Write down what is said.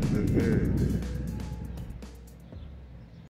the, the